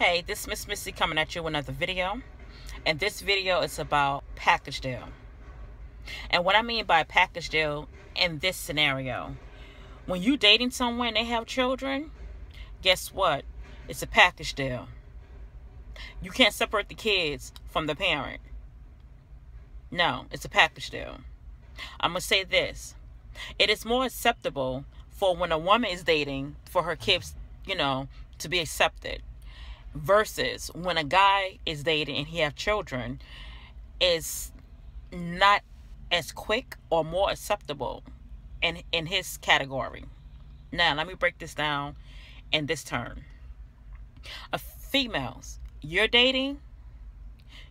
Hey, this is Miss Missy coming at you with another video. And this video is about package deal. And what I mean by package deal in this scenario, when you dating someone and they have children, guess what? It's a package deal. You can't separate the kids from the parent. No, it's a package deal. I'm going to say this. It is more acceptable for when a woman is dating for her kids, you know, to be accepted versus when a guy is dating and he have children is not as quick or more acceptable in in his category. Now, let me break this down in this turn. A females, you're dating,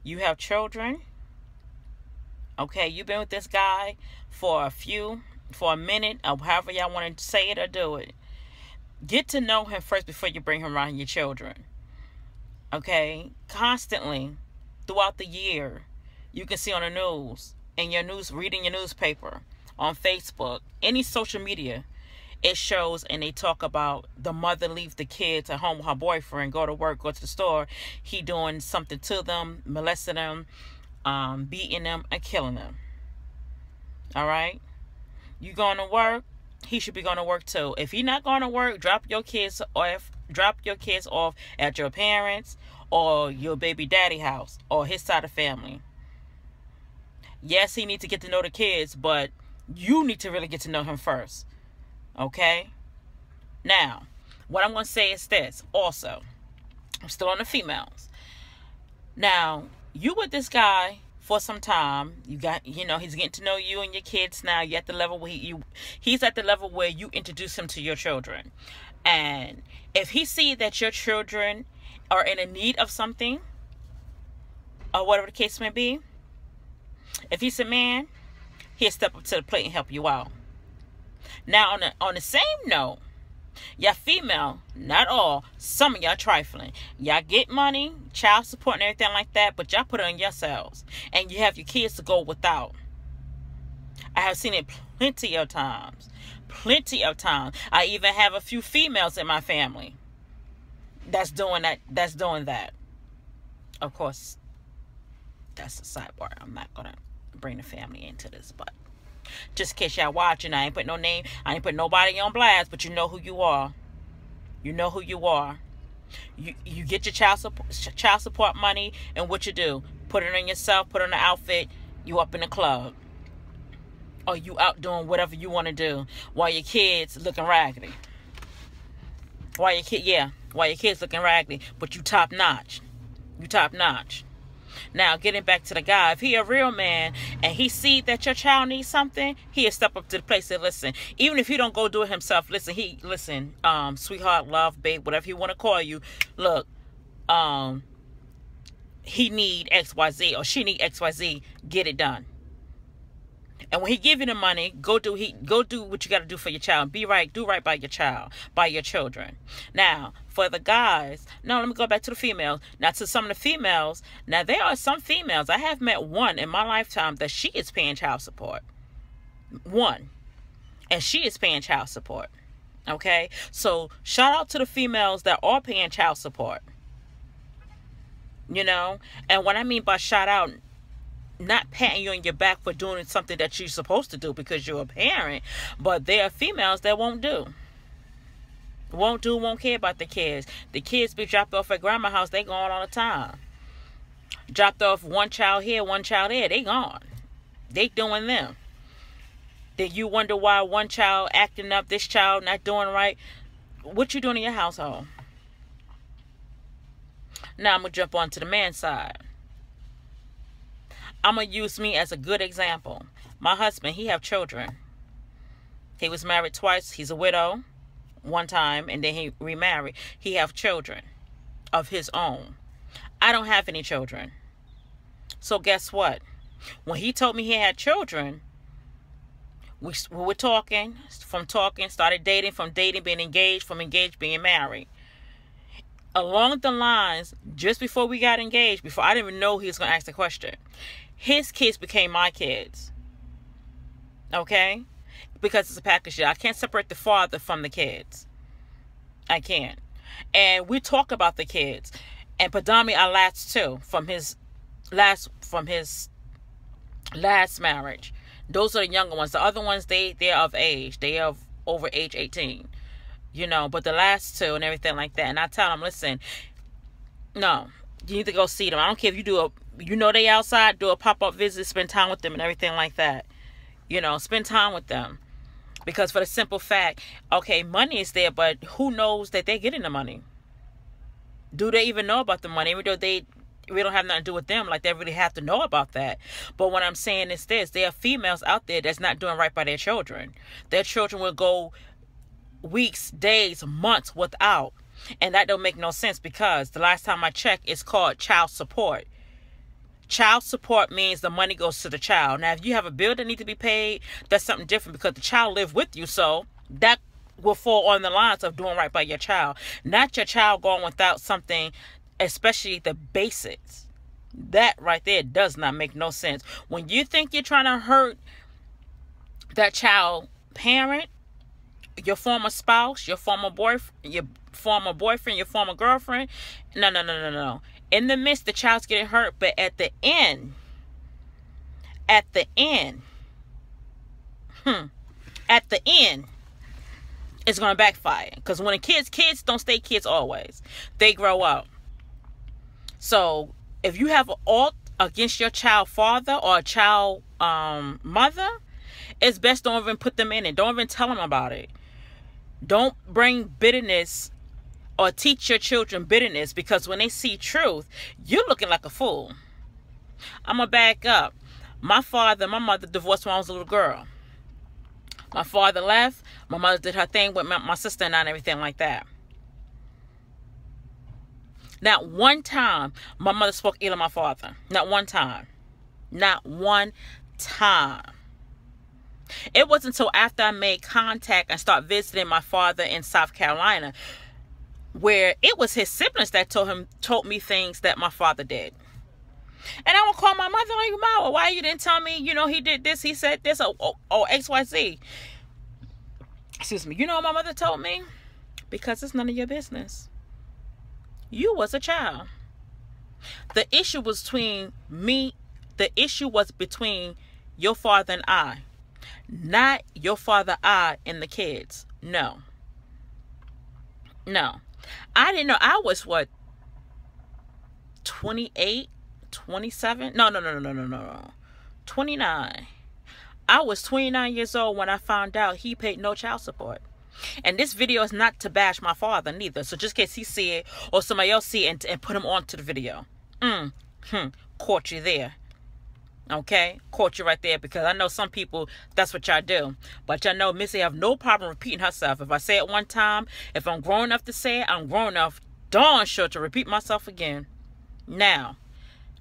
you have children. Okay, you've been with this guy for a few, for a minute, or however y'all want to say it or do it. Get to know him first before you bring him around your children okay, constantly throughout the year, you can see on the news, in your news, reading your newspaper, on Facebook, any social media, it shows and they talk about the mother leave the kids at home with her boyfriend, go to work, go to the store. He doing something to them, molesting them, um, beating them, and killing them. All right? You going to work, he should be going to work too. If he not going to work, drop your kids off drop your kids off at your parents or your baby daddy house or his side of family. Yes, he needs to get to know the kids, but you need to really get to know him first. Okay? Now, what I'm going to say is this also. I'm still on the females. Now, you with this guy for some time. You got, you know, he's getting to know you and your kids now. You're at the level where he, you, he's at the level where you introduce him to your children. And if he see that your children are in a need of something, or whatever the case may be, if he's a man, he'll step up to the plate and help you out. Now, on the on the same note, y'all female, not all, some of y'all trifling. Y'all get money, child support and everything like that, but y'all put it on yourselves. And you have your kids to go without. I have seen it plenty of times. Plenty of time. I even have a few females in my family that's doing that that's doing that. Of course, that's a sidebar. I'm not gonna bring the family into this, but just in case y'all watching, I ain't put no name, I ain't put nobody on blast, but you know who you are. You know who you are. You you get your child support child support money, and what you do? Put it on yourself. Put on the outfit. You up in the club. Or you out doing whatever you want to do while your kids looking raggedy. While your kid, yeah, while your kids looking raggedy, but you top notch. You top notch. Now, getting back to the guy, if he a real man and he see that your child needs something, he'll step up to the place and listen. Even if he don't go do it himself, listen, he listen, um, sweetheart, love, babe, whatever you want to call you. Look, um, he need XYZ or she need XYZ, get it done. And when he give you the money, go do he go do what you got to do for your child. Be right, do right by your child, by your children. Now, for the guys, no, let me go back to the females. Now, to some of the females, now there are some females. I have met one in my lifetime that she is paying child support. One, and she is paying child support. Okay, so shout out to the females that are paying child support. You know, and what I mean by shout out, not patting you on your back for doing something that you're supposed to do because you're a parent, but there are females that won't do. Won't do, won't care about the kids. The kids be dropped off at grandma's house, they gone all the time. Dropped off one child here, one child there, they gone. They doing them. Then you wonder why one child acting up, this child not doing right. What you doing in your household? Now I'm gonna jump on to the man side. I'm going to use me as a good example. My husband, he have children. He was married twice. He's a widow one time and then he remarried. He have children of his own. I don't have any children. So guess what? When he told me he had children, we, we were talking, from talking, started dating, from dating, being engaged, from engaged, being married. Along the lines, just before we got engaged, before I didn't even know he was going to ask the question, his kids became my kids. Okay? Because it's a package deal. I can't separate the father from the kids. I can't. And we talk about the kids. and our last two from his last from his last marriage. Those are the younger ones. The other ones they they're of age. They are over age 18. You know, but the last two and everything like that. And I tell them, listen, no, you need to go see them. I don't care if you do a you know they outside, do a pop-up visit, spend time with them and everything like that. You know, spend time with them. Because for the simple fact, okay, money is there, but who knows that they're getting the money? Do they even know about the money? Even though they we don't have nothing to do with them, like they really have to know about that. But what I'm saying is this there are females out there that's not doing right by their children. Their children will go weeks, days, months without. And that don't make no sense because the last time I checked, it's called child support. Child support means the money goes to the child. Now, if you have a bill that needs to be paid, that's something different because the child live with you. So that will fall on the lines of doing right by your child. Not your child going without something, especially the basics. That right there does not make no sense. When you think you're trying to hurt that child parent, your former spouse, your former boyfriend, your former boyfriend, your former girlfriend, no, no, no, no, no in the midst the child's getting hurt but at the end at the end hmm at the end it's to backfire. Because when the kids kids don't stay kids always. They grow up. So if you have an alt against your child father or a child um, mother it's best don't even put them in it. Don't even tell them about it. Don't bring bitterness or teach your children bitterness because when they see truth, you're looking like a fool. I'm going to back up. My father my mother divorced when I was a little girl. My father left. My mother did her thing with my, my sister and I and everything like that. Not one time my mother spoke ill of my father. Not one time. Not one time. It wasn't until after I made contact and start visiting my father in South Carolina where it was his siblings that told him told me things that my father did. And I would call my mother like, Mama, why you didn't tell me, you know, he did this, he said this, or, or, or XYZ. Excuse me. You know what my mother told me? Because it's none of your business. You was a child. The issue was between me, the issue was between your father and I. Not your father, I, and the kids. No. No. I didn't know I was what 28, 27? No, no, no, no, no, no, no. 29. I was 29 years old when I found out he paid no child support. And this video is not to bash my father neither. So just in case he see it or somebody else see it and, and put him onto the video. Mm, hmm, caught you there. Okay, caught you right there because I know some people that's what y'all do. But y'all know Missy have no problem repeating herself. If I say it one time, if I'm grown enough to say it, I'm grown enough darn sure to repeat myself again. Now,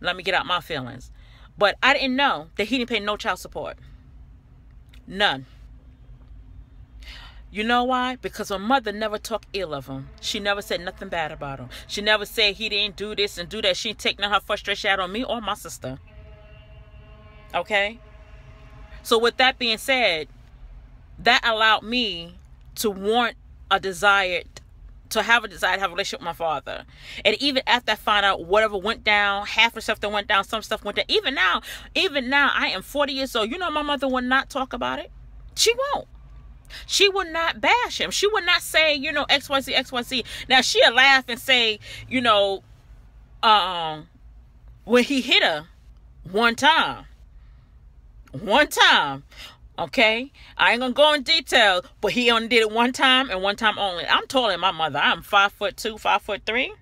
let me get out my feelings. But I didn't know that he didn't pay no child support. None. You know why? Because her mother never talked ill of him. She never said nothing bad about him. She never said he didn't do this and do that. She ain't taking her frustration out on me or my sister. Okay? So, with that being said, that allowed me to want a desired to have a desire to have a relationship with my father. And even after I found out whatever went down, half the stuff that went down, some stuff went down. Even now, even now, I am 40 years old. You know, my mother would not talk about it. She won't. She would not bash him. She would not say, you know, XYZ, XYZ. Now she'll laugh and say, you know, um, when he hit her one time one time. Okay, I ain't gonna go in detail, but he only did it one time and one time only. I'm taller than my mother. I'm five foot two, five foot three.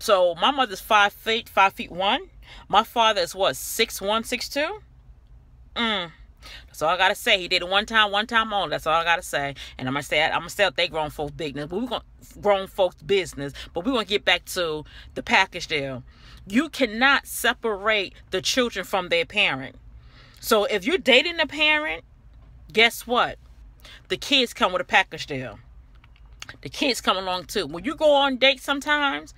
So my mother's five feet, five feet one. My father is what six one, six two. Mm. That's all I gotta say. He did it one time, one time only. That's all I gotta say. And I'm gonna say I'm gonna say they grown folks business, but we're gonna grown folks business. But we're gonna get back to the package deal. You cannot separate the children from their parent. So if you're dating a parent, guess what? The kids come with a package deal. The kids come along too. When you go on dates sometimes,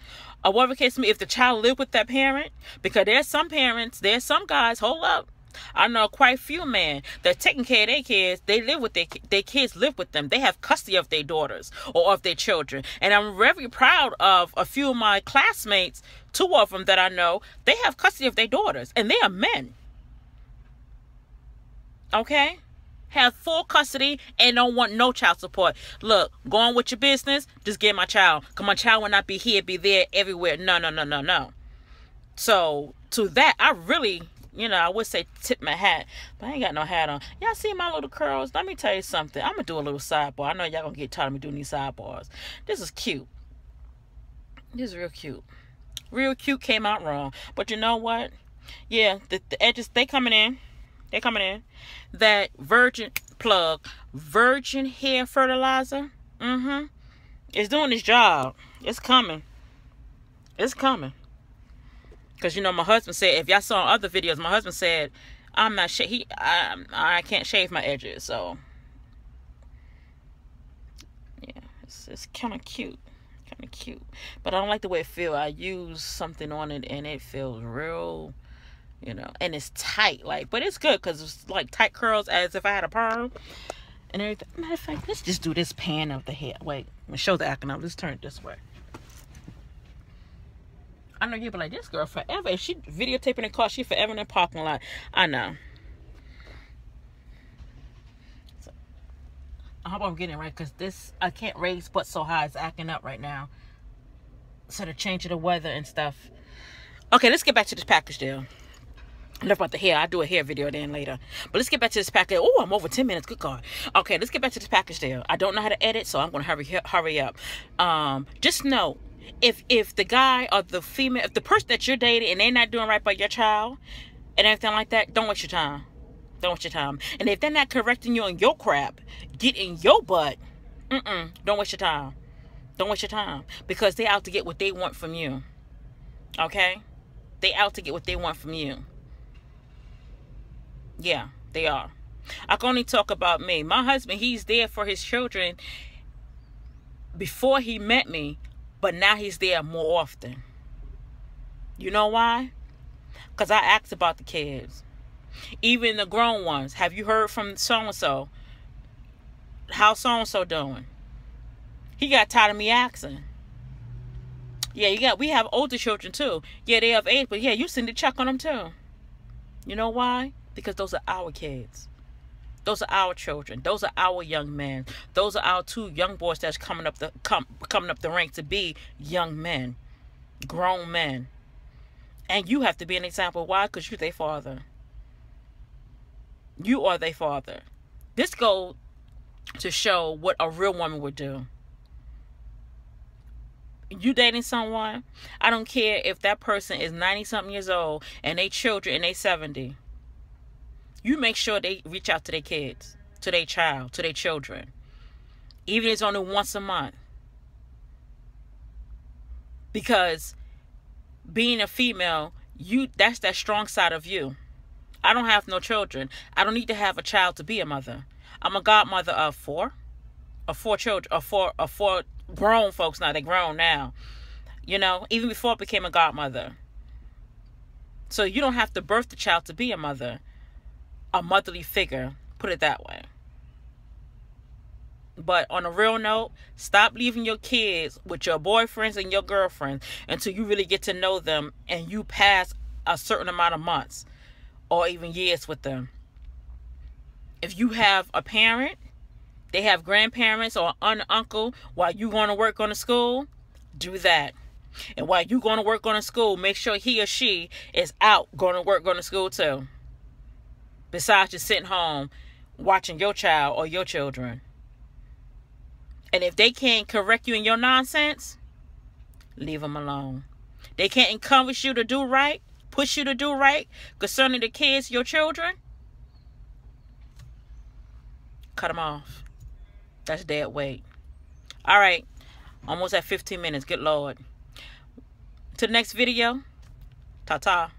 or whatever case may if the child live with that parent, because there's some parents, there's some guys, hold up. I know quite a few men that taking care of their kids. They live with their their kids live with them. They have custody of their daughters or of their children. And I'm very proud of a few of my classmates, two of them that I know. They have custody of their daughters, and they are men. Okay have full custody and don't want no child support. Look, go on with your business. Just get my child. Cause my child will not be here, be there, everywhere. No, no, no, no, no. So to that, I really, you know, I would say tip my hat, but I ain't got no hat on. Y'all see my little curls? Let me tell you something. I'm gonna do a little sidebar. I know y'all gonna get tired of me doing these sidebars. This is cute. This is real cute. Real cute came out wrong. But you know what? Yeah, the, the edges they coming in. They coming in. That virgin plug, virgin hair fertilizer. Mm-hmm. It's doing its job. It's coming. It's coming. Because, you know, my husband said, if y'all saw other videos, my husband said, I'm not, sh- he, I, I can't shave my edges, so. Yeah, it's, it's kind of cute. Kind of cute. But I don't like the way it feels. I use something on it and it feels real, you know, and it's tight, like, but it's good because it's like tight curls as if I had a perm and everything. Matter of fact, let's just do this pan of the hair. Wait, let me show the acting Let's turn it this way. I know you'll be like, this girl forever. If she videotaping the car, she forever in the parking lot. I know. I hope I'm getting right because this, I can't raise but so high. It's acting up right now. So the change of the weather and stuff. Okay, let's get back to this package deal. Enough about the hair. I'll do a hair video then later. But let's get back to this package. Oh, I'm over 10 minutes. Good God. Okay, let's get back to this package deal. I don't know how to edit, so I'm to hurry hurry up. Um, just know if if the guy or the female, if the person that you're dating and they're not doing right by your child and everything like that, don't waste your time. Don't waste your time. And if they're not correcting you on your crap, get in your butt. Mm-mm. Don't waste your time. Don't waste your time. Because they out to get what they want from you. Okay? They out to get what they want from you. Yeah, they are. I can only talk about me. My husband, he's there for his children before he met me but now he's there more often. You know why? Because I asked about the kids. Even the grown ones. Have you heard from so and so? How so and so doing? He got tired of me asking. Yeah, you got we have older children too. Yeah, they have age, but yeah, you send to check on them too. You know why? Because those are our kids. Those are our children. Those are our young men. Those are our two young boys that's coming up the come coming up the rank to be young men, grown men. And you have to be an example. Why? Because you're their father. You are their father. This goes to show what a real woman would do. You dating someone, I don't care if that person is 90 something years old and they children and they 70 you make sure they reach out to their kids, to their child, to their children. Even if it's only once a month. Because being a female, you that's that strong side of you. I don't have no children. I don't need to have a child to be a mother. I'm a godmother of four. Of four children, of four of four grown folks now. They're grown now. You know, even before I became a godmother. So you don't have to birth the child to be a mother a motherly figure, put it that way. But on a real note, stop leaving your kids with your boyfriends and your girlfriends until you really get to know them and you pass a certain amount of months or even years with them. If you have a parent, they have grandparents or an uncle while you going to work on the school, do that. And while you going to work on the school, make sure he or she is out going to work on the school too besides just sitting home watching your child or your children. And if they can't correct you in your nonsense, leave them alone. They can't encourage you to do right, push you to do right concerning the kids, your children. Cut them off. That's dead weight. All right. Almost at 15 minutes. Good Lord. To the next video. Ta-ta.